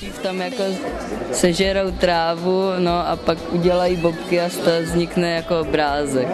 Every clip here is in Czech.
Nejdřív tam jako sežerou trávu, no a pak udělají bobky a z toho vznikne jako obrázek.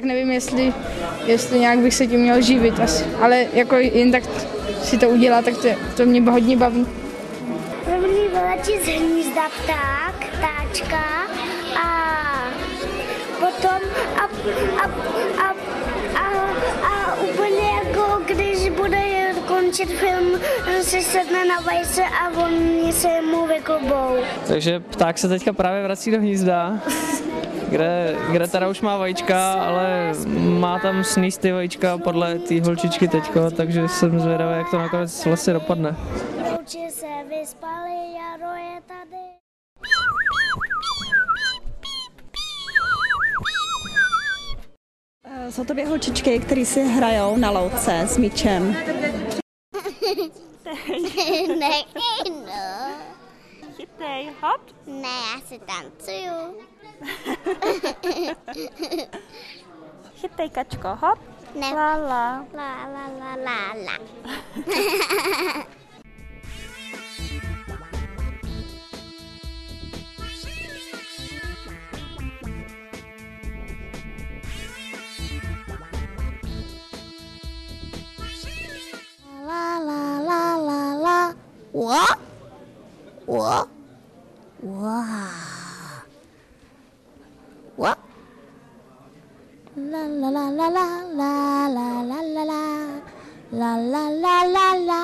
Tak nevím, jestli, jestli nějak bych se tím měl živit asi. Ale jako jen tak si to udělá, tak to, to mě hodně baví. První vyletí z hnízda pták, ptáčka a potom a, a, bude končit film, se sedne na vajce a oni se mu vyklubou. Takže pták se teďka právě vrací do hnízda, kde, kde teda už má vajíčka, ale má tam sníst ty vajíčka podle té holčičky teďko, takže jsem zvědavý, jak to nakonec vlastně dopadne. Kluči se vyspali, jaro je tady. Eh, Jsou to dvě holčičky, které si hrajou na louce s míčem. Chytej, hop. Ne, já si tancuju. Chytej, kačko, hop. Ne. La la. La la la la la. La la la la la. 我我哇！哇！啦啦啦啦啦啦啦啦啦啦啦啦啦啦！